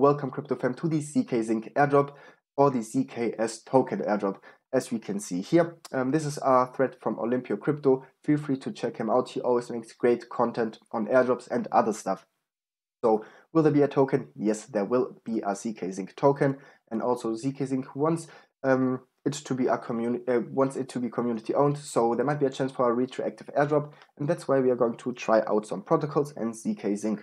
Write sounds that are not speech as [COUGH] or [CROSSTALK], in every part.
welcome CryptoFam to the zkSync airdrop or the ZKS token airdrop as we can see here. Um, this is a thread from Olimpio Crypto. Feel free to check him out. He always makes great content on airdrops and other stuff. So will there be a token? Yes, there will be a zkSync token and also zkSync wants um, it to be a community uh, wants it to be community owned. So there might be a chance for a retroactive airdrop and that's why we are going to try out some protocols and zkSync.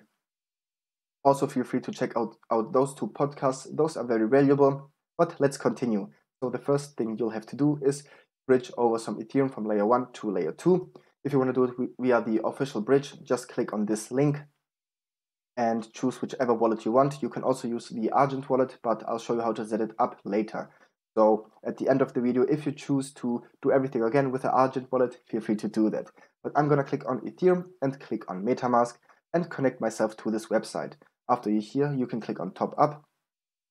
Also feel free to check out, out those two podcasts. Those are very valuable. But let's continue. So the first thing you'll have to do is bridge over some Ethereum from layer 1 to layer 2. If you want to do it via the official bridge, just click on this link and choose whichever wallet you want. You can also use the Argent wallet, but I'll show you how to set it up later. So at the end of the video, if you choose to do everything again with the Argent wallet, feel free to do that. But I'm going to click on Ethereum and click on MetaMask and connect myself to this website. After you're here, you can click on top up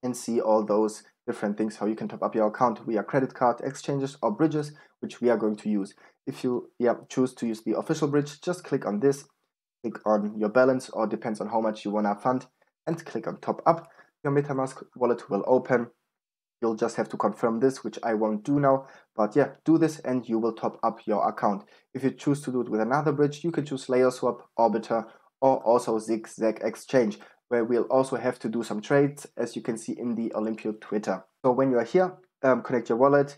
and see all those different things how you can top up your account via credit card exchanges or bridges which we are going to use. If you yeah choose to use the official bridge just click on this click on your balance or depends on how much you want to fund and click on top up. Your metamask wallet will open. You'll just have to confirm this which i won't do now but yeah do this and you will top up your account. If you choose to do it with another bridge you can choose layerswap Orbiter or also zigzag exchange where we'll also have to do some trades as you can see in the Olimpio Twitter. So when you are here, um, connect your wallet,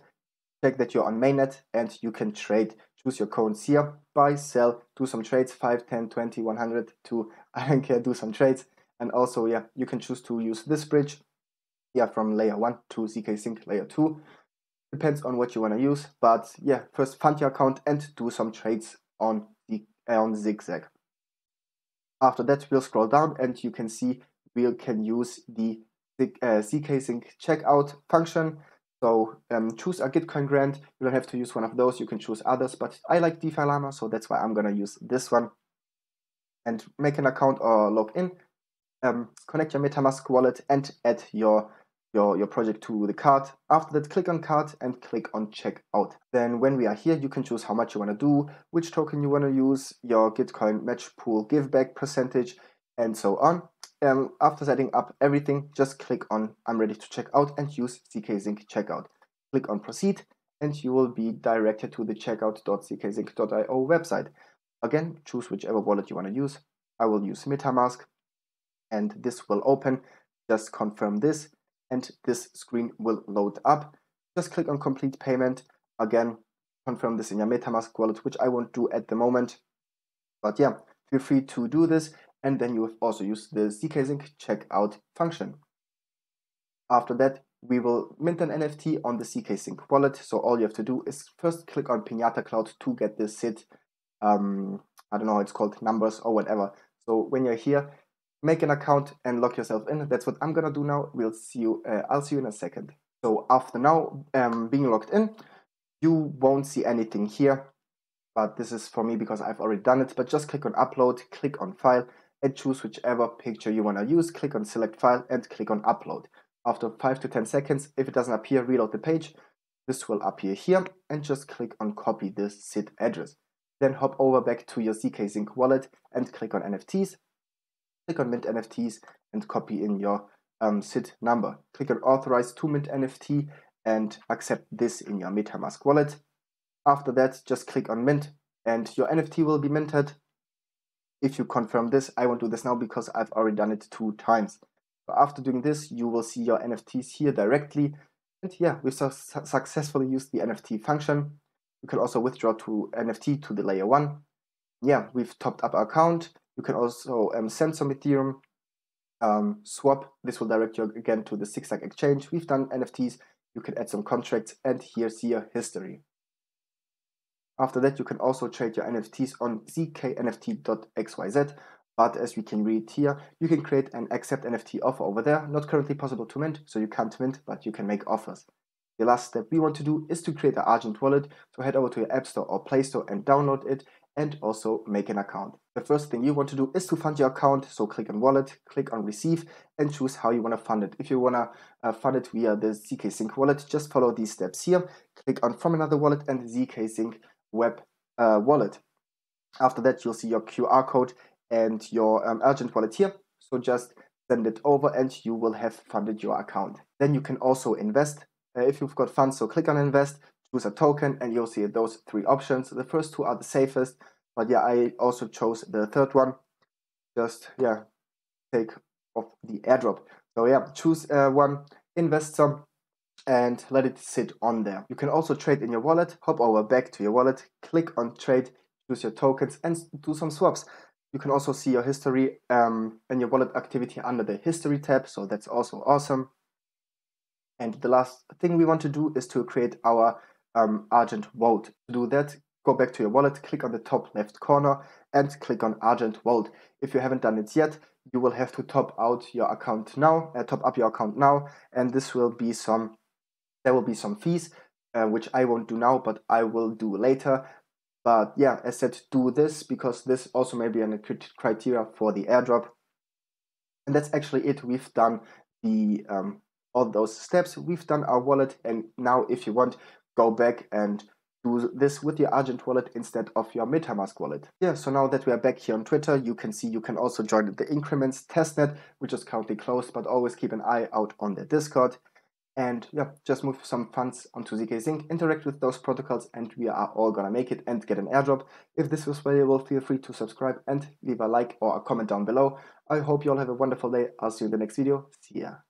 check that you're on mainnet and you can trade. Choose your coins here, buy, sell, do some trades, 5, 10, 20, 100, to, [LAUGHS] I don't care, do some trades. And also, yeah, you can choose to use this bridge, yeah, from layer 1 to zkSync layer 2. Depends on what you want to use, but yeah, first fund your account and do some trades on the on Zigzag. After that, we'll scroll down and you can see we can use the uh, zkSync checkout function. So um, choose a Gitcoin grant. You don't have to use one of those. You can choose others, but I like DeFi Llama, so that's why I'm gonna use this one. And make an account or log in. Um, connect your MetaMask wallet and add your your, your project to the cart. After that, click on cart and click on checkout. Then when we are here, you can choose how much you want to do, which token you want to use, your Gitcoin match pool give back percentage, and so on. Um, after setting up everything, just click on I'm ready to check out and use zkSync checkout. Click on proceed and you will be directed to the checkout.zksync.io website. Again, choose whichever wallet you want to use. I will use MetaMask and this will open. Just confirm this and this screen will load up. Just click on complete payment. Again, confirm this in your MetaMask wallet, which I won't do at the moment. But yeah, feel free to do this. And then you also use the zkSync checkout function. After that, we will mint an NFT on the zkSync wallet. So all you have to do is first click on Pinata Cloud to get the CID, um, I don't know, how it's called numbers or whatever. So when you're here, make an account and lock yourself in. That's what I'm gonna do now. We'll see you. Uh, I'll see you in a second. So after now um, being logged in, you won't see anything here, but this is for me because I've already done it. But just click on upload, click on file, and choose whichever picture you wanna use. Click on select file and click on upload. After five to 10 seconds, if it doesn't appear, reload the page. This will appear here and just click on copy this CID address. Then hop over back to your zkSync wallet and click on NFTs click on Mint NFTs and copy in your um, number. Click on Authorize to Mint NFT and accept this in your MetaMask wallet. After that, just click on Mint and your NFT will be minted. If you confirm this, I won't do this now because I've already done it two times. So after doing this, you will see your NFTs here directly. And yeah, we've su successfully used the NFT function. You can also withdraw to NFT to the layer one. Yeah, we've topped up our account. You can also um, send some Ethereum, um, swap. This will direct you again to the Zigzag exchange. We've done NFTs. You can add some contracts and here's your history. After that, you can also trade your NFTs on zknft.xyz. But as we can read here, you can create an accept NFT offer over there. Not currently possible to mint, so you can't mint, but you can make offers. The last step we want to do is to create an Argent wallet. So head over to your App Store or Play Store and download it and also make an account. The first thing you want to do is to fund your account. So click on wallet, click on receive and choose how you want to fund it. If you want to uh, fund it via the zkSync wallet, just follow these steps here. Click on from another wallet and zkSync web uh, wallet. After that, you'll see your QR code and your um, Argent wallet here. So just send it over and you will have funded your account. Then you can also invest if you've got funds. So click on invest, choose a token, and you'll see those three options. The first two are the safest, but yeah, I also chose the third one. Just yeah, take off the airdrop. So yeah, choose uh, one, invest some, and let it sit on there. You can also trade in your wallet, hop over back to your wallet, click on trade, choose your tokens, and do some swaps. You can also see your history um, and your wallet activity under the history tab, so that's also awesome. And the last thing we want to do is to create our um, Argent Vault. To do that, go back to your wallet, click on the top left corner and click on Argent Vault. If you haven't done it yet, you will have to top out your account now, uh, top up your account now, and this will be some, there will be some fees, uh, which I won't do now, but I will do later. But yeah, as said, do this because this also may be an criteria for the airdrop. And that's actually it. We've done the um, all those steps. We've done our wallet, and now if you want, go back and do this with your Argent wallet instead of your MetaMask wallet. Yeah, so now that we are back here on Twitter, you can see you can also join the Increments testnet, which is currently closed, but always keep an eye out on the Discord. And yeah, just move some funds onto ZK Sync, interact with those protocols, and we are all gonna make it and get an airdrop. If this was valuable, feel free to subscribe and leave a like or a comment down below. I hope you all have a wonderful day. I'll see you in the next video. See ya.